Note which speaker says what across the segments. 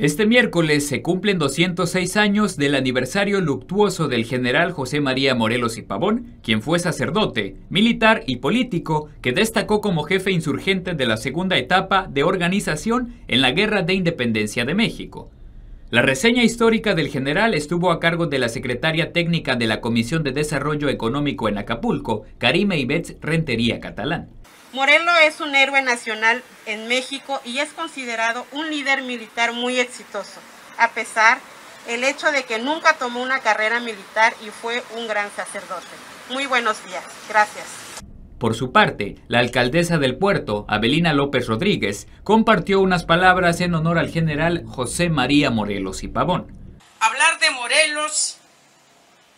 Speaker 1: Este miércoles se cumplen 206 años del aniversario luctuoso del general José María Morelos y Pavón, quien fue sacerdote, militar y político que destacó como jefe insurgente de la segunda etapa de organización en la Guerra de Independencia de México. La reseña histórica del general estuvo a cargo de la secretaria técnica de la Comisión de Desarrollo Económico en Acapulco, Karime Ibetz Rentería Catalán.
Speaker 2: Morelos es un héroe nacional en México y es considerado un líder militar muy exitoso, a pesar el hecho de que nunca tomó una carrera militar y fue un gran sacerdote. Muy buenos días. Gracias.
Speaker 1: Por su parte, la alcaldesa del puerto, Abelina López Rodríguez, compartió unas palabras en honor al general José María Morelos y Pavón.
Speaker 3: Hablar de Morelos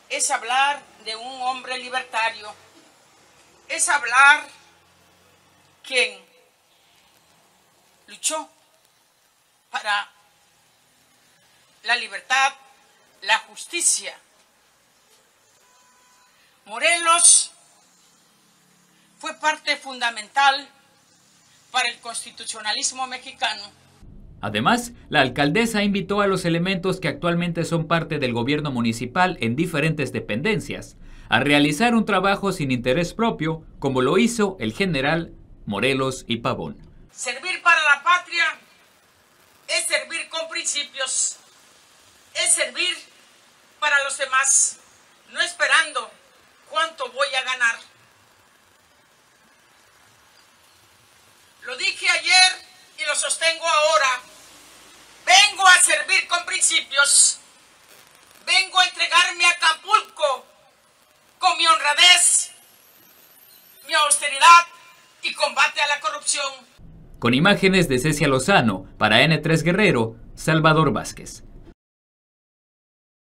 Speaker 3: es hablar de un hombre libertario, es hablar quien luchó para la libertad, la justicia. Morelos parte fundamental para el constitucionalismo mexicano.
Speaker 1: Además, la alcaldesa invitó a los elementos que actualmente son parte del gobierno municipal en diferentes dependencias a realizar un trabajo sin interés propio, como lo hizo el general Morelos y Pavón.
Speaker 3: Servir para la patria es servir con principios, es servir para los demás, no esperando Lo dije ayer y lo sostengo ahora. Vengo a servir con principios. Vengo a entregarme a Acapulco con mi honradez, mi austeridad y combate a la corrupción.
Speaker 1: Con imágenes de Cecia Lozano, para N3 Guerrero, Salvador Vázquez.